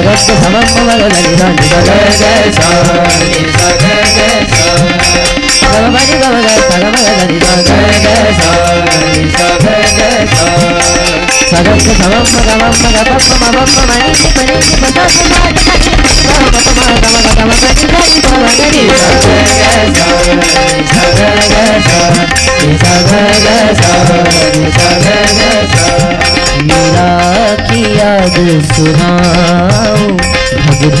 भगत समम भगदनि सनि भगदनि भगवनि भगत भगवदनि भगदनि भगत समम भगवम भगवम मम मणि मणि पता समाज भगत मगम गम गति गति भगदनि मीरा की याद सुना।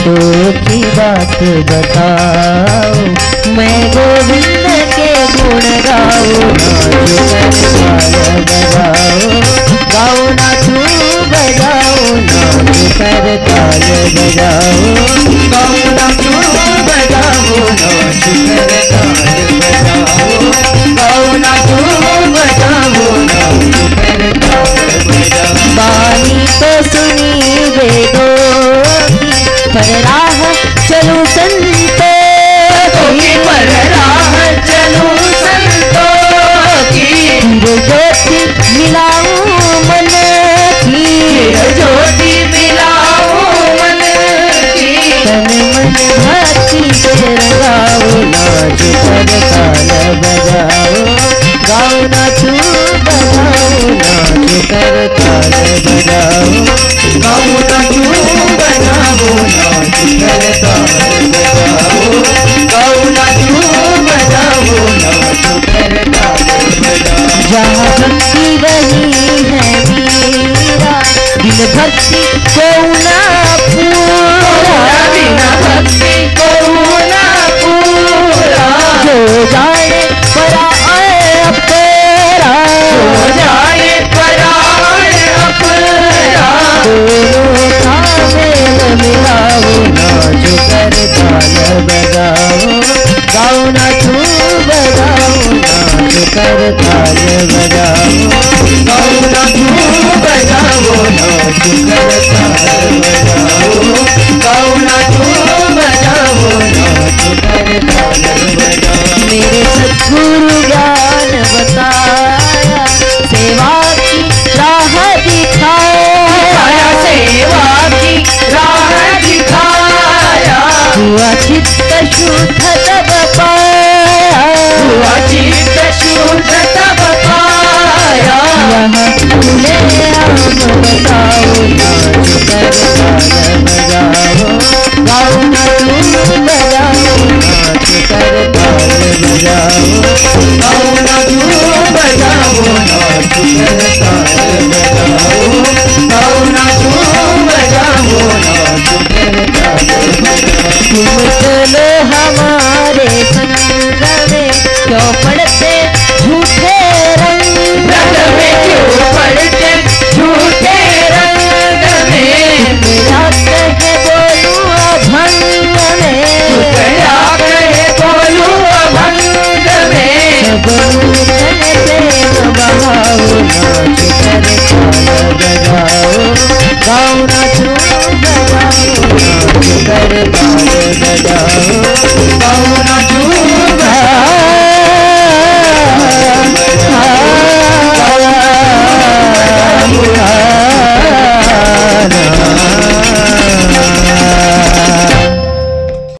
भगतों की बात बताओ। मैं गोविंद के गुण गाओ बजाओ गाओ ना बजाओ नाच पर ताल बजाओ गाओ ना बजाओ नाच पर ताल बजाओ गाओ ना बजाओ ताल बजाओ बानी तो सुनी पर राह चलो संतो। की पर राह चलो संतो। की ज्योति मिलाऊं मन की। ज्योति मिलाऊं मन की। तन मन भक्ति से लगाओ नाच पर ताल बजाओ। गाओ नाचो बजाओ नाच कर ताल बजाओ। गाओ नाचो रही है मेरा। दिल भक्ति को कर ताल बजाओ। नाचो बजाओ कर ताल जाओ